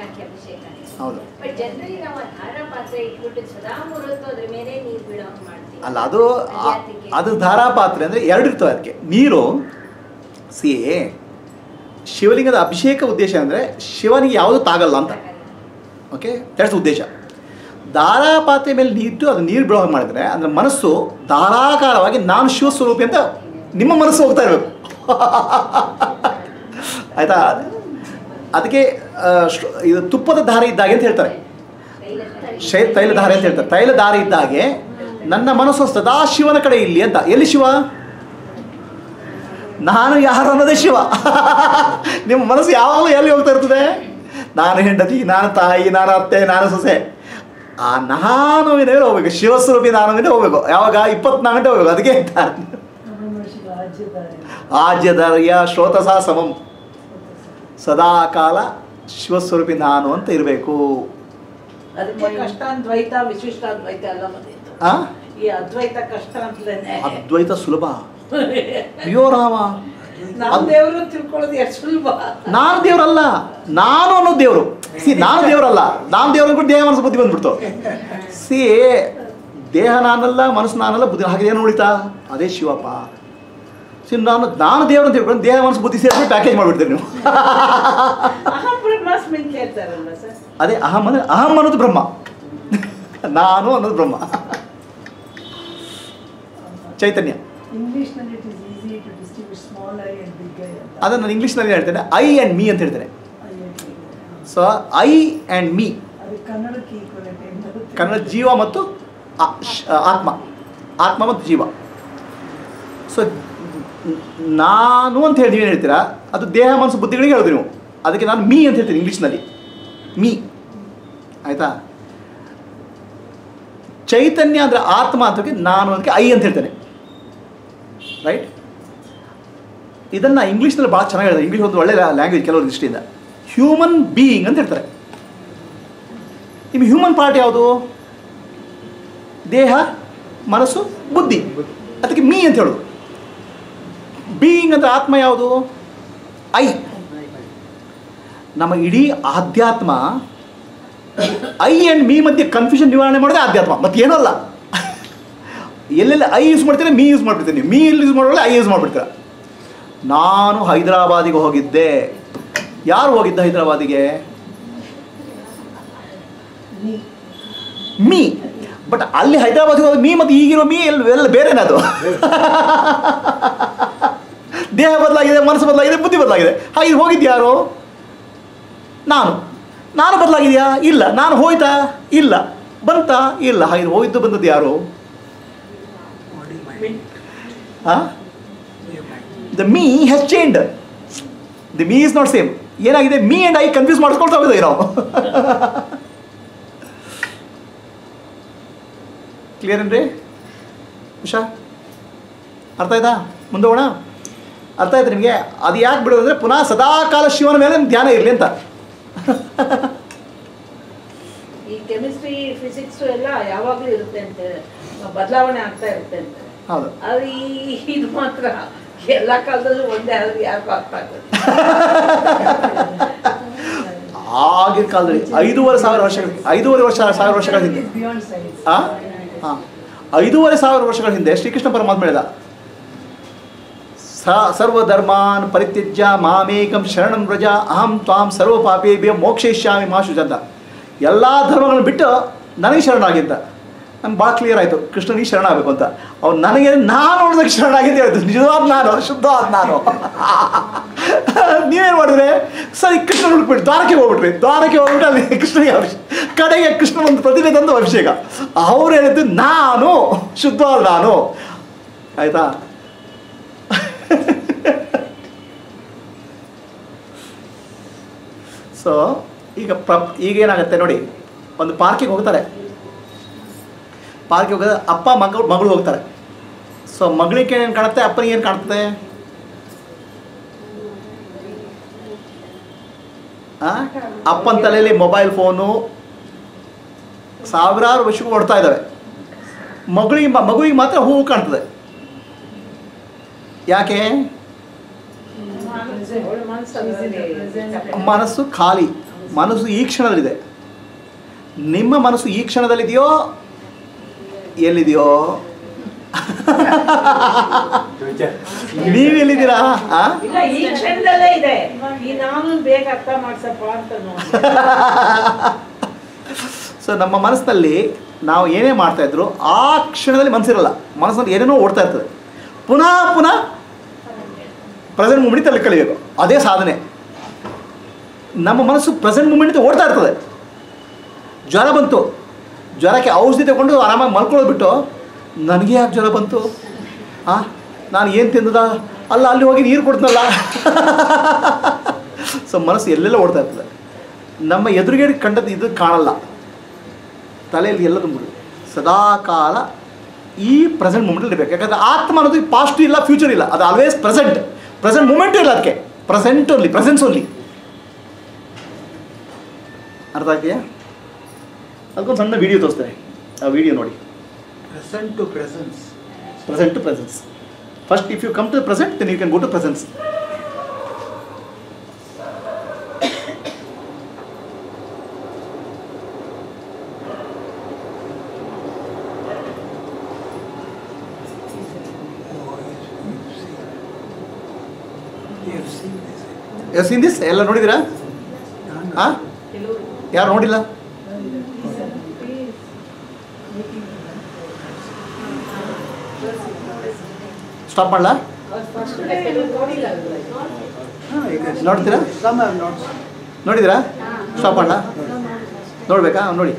ಹಾಕಿ ಹೌದು. ಅಲ್ಲ ಅದು ಅದು ಧಾರಾಪಾತ್ರೆ ಅಂದರೆ ಎರಡು ಇರ್ತವೆ ಅದಕ್ಕೆ. ನೀರು ಸಿ ಶಿವಲಿಂಗದ ಅಭಿಷೇಕ ಉದ್ದೇಶ ಅಂದರೆ ಶಿವನಿಗೆ ಯಾವುದು ತಾಗಲ್ಲ ಅಂತ. ಓಕೆ ದಟ್ಸ್ ಉದ್ದೇಶ. ಧಾರಾಪಾತ್ರೆ ಮೇಲೆ ನೀರಿಟ್ಟು ಅದು ನೀರು ಬಿಡೋ ಮಾಡಿದ್ರೆ ಅಂದರೆ ಮನಸ್ಸು ಧಾರಾಕಾರವಾಗಿ ನಾನು ಶಿವ ಶಿವಸ್ವರೂಪಿ ಅಂತ ನಿಮ್ಮ ಮನಸ್ಸು ಹೋಗ್ತಾ ಇರಬೇಕು. ಆಯಿತಾ? ಅದಕ್ಕೆ ಇದು ತುಪ್ಪದ ದಾರಿ ಇದ್ದಾಗೆ ಅಂತ ಹೇಳ್ತಾರೆ. ಶೈ, ತೈಲ ದಾರಿ ಅಂತ ಹೇಳ್ತಾರೆ. ತೈಲ ದಾರಿ ಇದ್ದಾಗೆ ನನ್ನ ಮನಸ್ಸು ಸದಾ ಶಿವನ ಕಡೆ ಇಲ್ಲಿ ಅಂತ. ಎಲ್ಲಿ ಶಿವ? ನಾನು ಯಾರು ಅನ್ನೋದೇ ಶಿವ? ನಿಮ್ಮ ಮನಸ್ಸು ಯಾವಾಗಲೂ ಎಲ್ಲಿ ಹೋಗ್ತಾ ಇರ್ತದೆ? ನಾನು ಹೆಂಡತಿ, ನಾನು ತಾಯಿ, ನಾನು ಅತ್ತೆ, ನಾನು ಸೊಸೆ. ಆ ನಾನು ಮೇಲೆ ಹೋಗ್ಬೇಕು. ಶಿವಸ್ವರೂಪಿ ನಾನು ಮೇಲೆ ಹೋಗ್ಬೇಕು. ಯಾವಾಗ? ಇಪ್ಪತ್ನಾಲ್ಕು ಗಂಟೆ ಹೋಗ್ಬೇಕು. ಅದಕ್ಕೆ ಆಜ್ಯದರ್ಯ ಶ್ರೋತಸ ಸಮಂ. ಸದಾ ಕಾಲ ಶಿವಸ್ವರೂಪಿ ನಾನು ಅಂತ ಇರಬೇಕು. ಅದ್ವೈತ ಎಲ್ಲ ಆ? ಈ ಅದ್ವೈತ ಕಷ್ಟ ಅಂತಲೇನೆ ಅದ್ವೈತ ಸುಲಭ. ಅಯ್ಯೋ ರಾಮ. ನಾನು ದೇವರಲ್ಲ. ನಾನು ಅನ್ನೋ ದೇವರು. ಸಿ ನಾನು ದೇವರಲ್ಲ. ನಾನು ದೇವರು ಕೂಡ ದೇಹ ಮನಸ್ಸು ಬುದ್ಧಿ ಬಂದ್ಬಿಡ್ತು. ಸಿ ದೇಹ ನಾನಲ್ಲ ಮನಸ್ಸು ನಾನಲ್ಲ ಬುದ್ಧಿ ಹಾಗೆ ಏನು ಉಳಿತಾ ಅದೇ ಶಿವಪ್ಪ. ಸಿ ನಾನು ನಾನು ದೇವರು ಅಂತ ಹೇಳ್ಕೊಂಡು ದೇಹ ಮನಸ್ಸು ಬುದ್ಧಿ ಸೇರಿಸಿ ಪ್ಯಾಕೇಜ್ ಮಾಡಿಬಿಡ್ತೀರಿ ನೀವು. ಅಹಂ ಬ್ರಹ್ಮಾಸ್ಮಿ ಅಂತ ಹೇಳ್ತಾರಲ್ಲ ಸರ್? ಅದೇ ಅಹಂ ಅಂದರೆ ಅಹಂ ಅನ್ನೋದು ಬ್ರಹ್ಮ. ನಾನು ಅನ್ನೋದು ಬ್ರಹ್ಮ. ಚೈತನ್ಯ. ಅದನ್ನು ನಾನು ಇಂಗ್ಲೀಷ್ನಲ್ಲಿ ಹೇಳ್ತೇನೆ ಐ ಆ್ಯಂಡ್ ಮೀ ಅಂತ ಹೇಳ್ತೇನೆ. ಸೊ ಐ ಆ್ಯಂಡ್ ಮೀ ಅದು ಕನ್ನಡಕ್ಕೆ ಈಕ್ವಲೆಂಟ್ ಕನ್ನಡ ಜೀವ ಮತ್ತು ಆ- ಶ್- ಆತ್ಮ. ಆತ್ಮ ಮತ್ತು ಜೀವ. ಸೊ ನಾನು ಅಂತ ಹೇಳಿ ನೀವು ಹೇಳ್ತೀರಾ? ಅದು ದೇಹ, ಮನಸ್ಸು, ಬುದ್ಧಿಗಳಿಗೆ ಹೇಳೋದು ನೀವು. ಅದಕ್ಕೆ ನಾನು ಮೀ ಅಂತ ಹೇಳ್ತೀನಿ ಇಂಗ್ಲೀಷ್ನಲ್ಲಿ. ಮೀ. ಆಯಿತಾ? ಚೈತನ್ಯ ಅಂದರೆ ಆತ್ಮ ಅಂತಕ್ಕೆ ನಾನು ಅದಕ್ಕೆ ಐ ಅಂತ ಹೇಳ್ತೇನೆ. ರೈಟ್ ಇದನ್ನು ಇಂಗ್ಲೀಷ್ನಲ್ಲಿ ಭಾಳ ಚೆನ್ನಾಗಿ ಹೇಳಿದೆ ಇಂಗ್ಲೀಷ್ ಒಂದು ಒಳ್ಳೆಯ ಲ್ಯಾಂಗ್ವೇಜ್ ಕೆಲವರು ದೃಷ್ಟಿಯಿಂದ. ಹ್ಯೂಮನ್ ಬೀಯಿಂಗ್ ಅಂತ ಹೇಳ್ತಾರೆ. ನಿಮ್ಮ ಹ್ಯೂಮನ್ ಪಾರ್ಟ್ ಯಾವುದು? ದೇಹ, ಮನಸ್ಸು, ಬುದ್ಧಿ. ಅದಕ್ಕೆ ಮೀ ಅಂತ ಹೇಳೋದು. ಬೀಯಿಂಗ್ ಅಂದರೆ ಆತ್ಮ ಯಾವುದು? ಐ. ನಮ್ಮ ಇಡೀ ಆಧ್ಯಾತ್ಮ ಐ ಆ್ಯಂಡ್ ಮೀ ಮಧ್ಯೆ ಕನ್ಫ್ಯೂಷನ್ ನಿವಾರಣೆ ಮಾಡಿದ್ರೆ ಆಧ್ಯಾತ್ಮ ಮತ್ತೇನೂ ಅಲ್ಲ. ಎಲ್ಲೆಲ್ಲಿ ಐ ಯೂಸ್ ಮಾಡ್ತೀರಾ ಮೀ ಯೂಸ್ ಮಾಡ್ಬಿಡ್ತೀನಿ. ಮೀ ಮೀ ಯೂಸ್ ಮಾಡೋಲ್ಲ ಐ ಯೂಸ್ ಮಾಡಿಬಿಡ್ತೀರ. ನಾನು ಹೈದರಾಬಾದಿಗೆ ಹೋಗಿದ್ದೆ. ಯಾರು ಹೋಗಿದ್ದ ಹೈದರಾಬಾದಿಗೆ? ಮೀ ಬಟ್ ಅಲ್ಲಿ ಹೈದರಾಬಾದಿಗೆ ಹೋದ ಮೀ ಮತ್ತು ಈಗಿರೋ ಮೀ ಎಲ್ಲ ಎಲ್ಲ ಬೇರೆನೇ ಅದು. ದೇಹ ಬದಲಾಗಿದೆ, ಮನಸ್ಸು ಬದಲಾಗಿದೆ, ಬುದ್ಧಿ ಬದಲಾಗಿದೆ. ಹಾಗೆ ಹೋಗಿದ್ದು ಯಾರು? ನಾನು. ನಾನು ಬದಲಾಗಿದೆಯಾ? ಇಲ್ಲ. ನಾನು ಹೋಯ್ತಾ? ಇಲ್ಲ. ಬಂತ? ಇಲ್ಲ. ಹಾಗೆ ಹೋಗಿದ್ದು ಬಂದದ್ದು ಯಾರು? The me has changed the me is not same ಏನಾಗಿದೆ? ಮೀ ಅಂಡ್ ಐ ಕನ್ಫ್ಯೂಸ್ ಮಾಡಿಸ್ಕೊಳ್ತಾ ಹೋಗಿದೆ ನಾವು ಕ್ಲಿಯರ್ ಏನ್ರಿ? ಉಷಾ? ಅರ್ಥ ಆಯ್ತಾ? ಮುಂದೆ ಹೋಗೋಣ? ಅರ್ಥ ಆಯ್ತು ನಿಮಗೆ? ಅದು ಯಾಕೆ ಬಿಡೋದು ಅಂದರೆ ಪುನಃ ಸದಾಕಾಲ ಶಿವನ ಮೇಲೆ ನಿಮ್ಗೆ ಧ್ಯಾನ ಇರಲಿ ಅಂತ. ಈ ಕೆಮಿಸ್ಟ್ರಿ ಫಿಸಿಕ್ಸ್ ಎಲ್ಲ ಯಾವಾಗಲೂ ಇರುತ್ತೆ ಅಂತ. ಬದಲಾವಣೆ ಆಗ್ತಾ ಇರುತ್ತೆ ಅಂತ. ಹೌದು. ಅದು ಈ ಇದು ಮಾತ್ರ. ಎಲ್ಲ ಕಾಲದಲ್ಲೂ ಒಂದೇ ಆದ್ರೆ ಯಾರಿಗೂ ಅರ್ಥ ಆಗುತ್ತೆ ಆಗಿನ ಕಾಲದಲ್ಲಿ ಐದೂವರೆ ಸಾವಿರ ವರ್ಷಗಳ ಐದೂವರೆ ವರ್ಷ ಸಾವಿರ ವರ್ಷಗಳ ಹಿಂದೆ. ಆ? ಹಾಂ ಐದೂವರೆ ಸಾವಿರ ವರ್ಷಗಳ ಹಿಂದೆ ಶ್ರೀಕೃಷ್ಣ ಪರಮಾತ್ಮ ಹೇಳಿದ ಸ ಸರ್ವಧರ್ಮಾನ್ ಪರಿತ್ಯಜ್ಯ ಮಾಮೇಕಂ ಶರಣಂ ವ್ರಜ ಅಹಂ ತ್ವಾಂ ಸರ್ವ ಪಾಪೇಭ್ಯ ಮೋಕ್ಷಯಿಷ್ಯಾಮಿ ಮಾಶು ಚಂದ ಎಲ್ಲ ಧರ್ಮಗಳನ್ನು ಬಿಟ್ಟು ನನಗೆ ಶರಣಾಗಿದ್ದ ನಮ್ಗೆ ಭಾಳ ಕ್ಲಿಯರ್ ಆಯಿತು. ಕೃಷ್ಣನಿಗೆ ಶರಣಾಗಬೇಕು ಅಂತ. ಅವ್ನು ನನಗೆ ನಾನು ನೋಡೋದಕ್ಕೆ ಶರಣಾಗಿದ್ದೆ ಹೇಳ್ತು ನಿಜವಾದ ನಾನು, ಶುದ್ಧವಾದ ನಾನು. ನೀವೇನು ಮಾಡಿದ್ರೆ? ಸರಿ ಕೃಷ್ಣ ಹುಡುಕ್ಬಿಟ್ಟು ದ್ವಾರಕ್ಕೆ ಹೋಗ್ಬಿಟ್ರಿ. ದ್ವಾರಕ್ಕೆ ಹೋಗ್ಬಿಟ್ಟು ಅಲ್ಲಿ ಕೃಷ್ಣನಿಗೆ ಅಭಿಷೇಕ ಕಡೆಗೆ ಕೃಷ್ಣ ಒಂದು ಪ್ರತಿಭೆ ತಂದು ಅಭಿಷೇಕ. ಅವ್ರು ಹೇಳಿದ್ದು, ನಾನು ಶುದ್ಧವಾದ ನಾನು. ಆಯಿತಾ? ಸೊ, ಈಗ ಪ್ರ ಈಗ ಏನಾಗುತ್ತೆ ನೋಡಿ, ಒಂದು ಪಾರ್ಕಿಗೆ ಹೋಗ್ತಾರೆ. ಪಾರ್ಕಿಗೆ ಹೋಗೋದು ಅಪ್ಪ ಮಗಳು ಮಗಳು ಹೋಗ್ತಾರೆ. ಸೊ, ಮಗಳಿಗೆ ಏನು ಕಾಣುತ್ತೆ, ಅಪ್ಪನಿಗೆ ಏನು ಕಾಣ್ತದೆ? ಅಪ್ಪನ ತಲೆಯಲ್ಲಿ ಮೊಬೈಲ್ ಫೋನು ಸಾವಿರಾರು ವರ್ಷಗಳು ಓಡ್ತಾ ಇದ್ದಾವೆ. ಮಗಳಿಗೆ ಮಗುವಿಗೆ ಮಾತ್ರ ಹೂವು ಕಾಣ್ತದೆ. ಯಾಕೆ? ಮನಸ್ಸು ಖಾಲಿ. ಮನಸ್ಸು ಈ ಕ್ಷಣದಲ್ಲಿದೆ. ನಿಮ್ಮ ಮನಸ್ಸು ಈ ಕ್ಷಣದಲ್ಲಿದೆಯೋ? ಎಲ್ಲಿದೆಯೋ? ನೀವೆಲ್ಲಿದ್ದೀರಾ ಆ? ಇಲ್ಲ ಈ ಕ್ಷಣದಲ್ಲೇ ಇದೆ. ಈ ನಾನು ಬೇಗ ಅರ್ಥ ಮಾಡ್ಸಪ್ಪ ಅಂತ ನೋಡಿ ಸೊ ನಮ್ಮ ಮನಸ್ಸಿನಲ್ಲಿ ನಾವು ಏನೇ ಮಾಡ್ತಾ ಇದ್ರು ಆ ಕ್ಷಣದಲ್ಲಿ ಮನಸ್ಸಿರಲ್ಲ. ಮನಸ್ಸಲ್ಲಿ ಏನೇನೋ ಓಡ್ತಾ ಇರ್ತದೆ. ಪುನಃ ಪುನಃ ಪ್ರೆಸೆಂಟ್ ಮೂಮೆಂಟ್ ತಲೆ ಕಳಿಬೇಕು ಅದೇ ಸಾಧನೆ. ನಮ್ಮ ಮನಸ್ಸು ಪ್ರೆಸೆಂಟ್ ಮೂಮೆಂಟ್ ಓಡ್ತಾ ಇರ್ತದೆ. ಜ್ವರ ಬಂತು. ಜ್ವರಕ್ಕೆ ಔಷಧಿ ತಗೊಂಡು ಆರಾಮಾಗಿ ಮಲ್ಕೊಳ್ಳೋದು ಬಿಟ್ಟು, ನನಗೆ ಯಾಕೆ ಜ್ವರ ಬಂತು? ಆ, ನಾನು ಏನು ತಿಂದದ? ಅಲ್ಲ, ಅಲ್ಲಿ ಹೋಗಿ ನೀರು ಕೊಡ್ತನಲ್ಲ ಸೊ ಮನಸ್ಸು ಎಲ್ಲೆಲ್ಲ ಓಡ್ತಾ ಇರ್ತದೆ. ನಮ್ಮ ಎದುರಿಗೆ ಕಂಡದ್ದು ಇದು ಕಾಣಲ್ಲ. ತಲೆಯಲ್ಲಿ ಎಲ್ಲ ತುಂಬಿಡು ಸದಾಕಾಲ ಈ ಪ್ರೆಸೆಂಟ್ ಮೂಮೆಂಟಲ್ಲಿ ಇರಬೇಕು. ಯಾಕಂದರೆ ಆತ್ಮ ಅನ್ನೋದು ಪಾಸ್ಟ್ ಇಲ್ಲ ಫ್ಯೂಚರ್ ಇಲ್ಲ. ಅದು ಆಲ್ವೇಸ್ ಪ್ರೆಸೆಂಟ್ ಪ್ರೆಸೆಂಟ್ ಮೂಮೆಂಟು ಇಲ್ಲ ಅದಕ್ಕೆ ಪ್ರೆಸೆಂಟ್ ಓನ್ಲಿ ಪ್ರೆಸೆನ್ಸ್ ಓನ್ಲಿ ಅರ್ಥ ಆಗ್ತೀಯಾ ಅದಕ್ಕೊಂದು ಸಣ್ಣ ವಿಡಿಯೋ ತೋರಿಸ್ತಾರೆ ಆ ವಿಡಿಯೋ ನೋಡಿ. Present to presence present to presence first if you come to present then you can go to presence as in this ಎಲ್ಲ ನೋಡಿದಿರಾ ಹಾಂ ಯಾರು ನೋಡಿಲ್ಲ? ಸ್ಟಾಪ್ ಮಾಡಲ. ನೋಡ್ತೀರಾ? ನೋಡಿದಿರಾ ಸ್ಟಾಪ್ ಮಾಡಲಾ? ನೋಡ್ಬೇಕಾ? ನೋಡಿ.